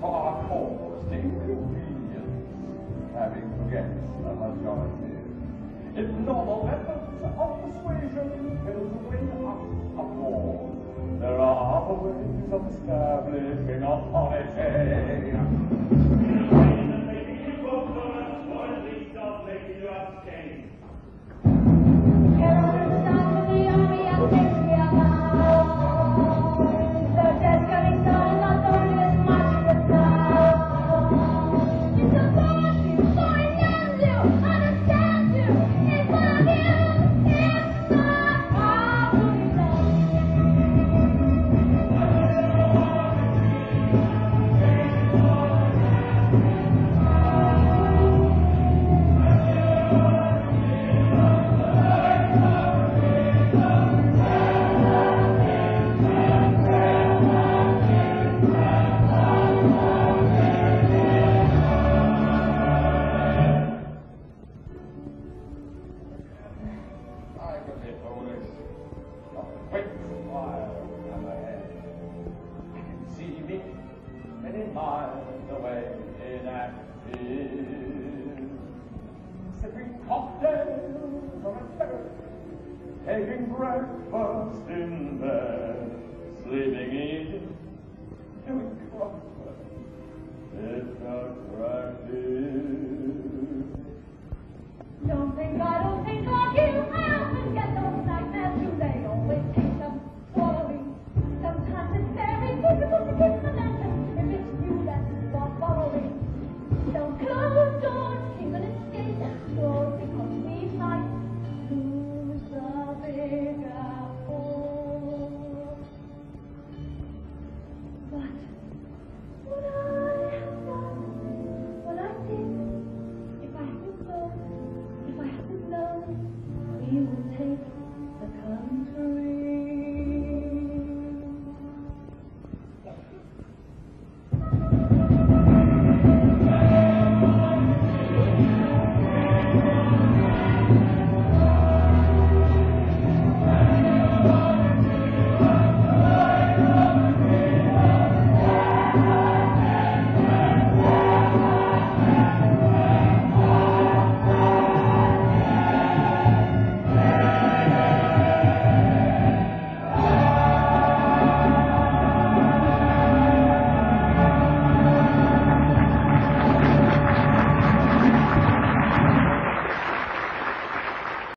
elections for our cause to inconvenience, having forgets the majority. If normal methods of persuasion to win up applause, there are other ways of establishing authority. Taking breakfast in bed, sleeping in, doing crosswork. It's attractive. Don't think I don't think like you. I often get those nightmares too. They always take some swallowing. Sometimes it's very difficult to keep momentum if it's you that you are following. Don't close come through.